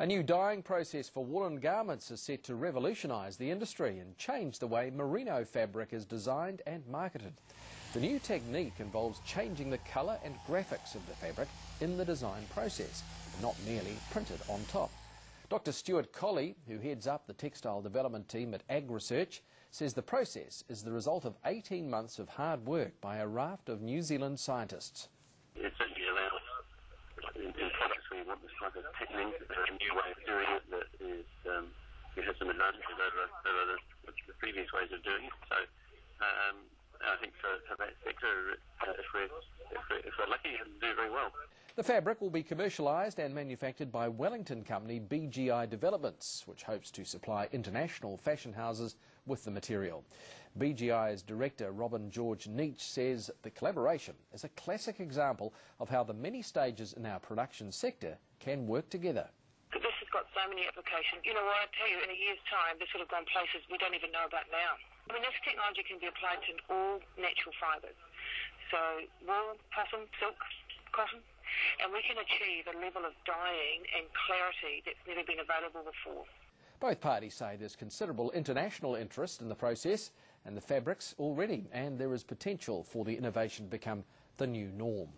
A new dyeing process for woolen garments is set to revolutionise the industry and change the way merino fabric is designed and marketed. The new technique involves changing the colour and graphics of the fabric in the design process, not merely printed on top. Dr Stuart Colley, who heads up the textile development team at AgResearch, says the process is the result of 18 months of hard work by a raft of New Zealand scientists. It certainly allows, in, in you want this of technique, a new way of doing it that is, um, it has some advantages over, over the, the, previous ways of doing it. So um, I think for, for that sector, uh, if, we're, if, we're, if we're lucky, it'll do very well. The fabric will be commercialised and manufactured by Wellington company BGI Developments, which hopes to supply international fashion houses with the material. BGI's director, Robin George Neach, says the collaboration is a classic example of how the many stages in our production sector can work together. So many applications. You know what, I tell you, in a year's time, this would have gone places we don't even know about now. I mean, this technology can be applied to all natural fibres. So wool, possum, silk, cotton, and we can achieve a level of dyeing and clarity that's never been available before. Both parties say there's considerable international interest in the process and the fabrics already, and there is potential for the innovation to become the new norm.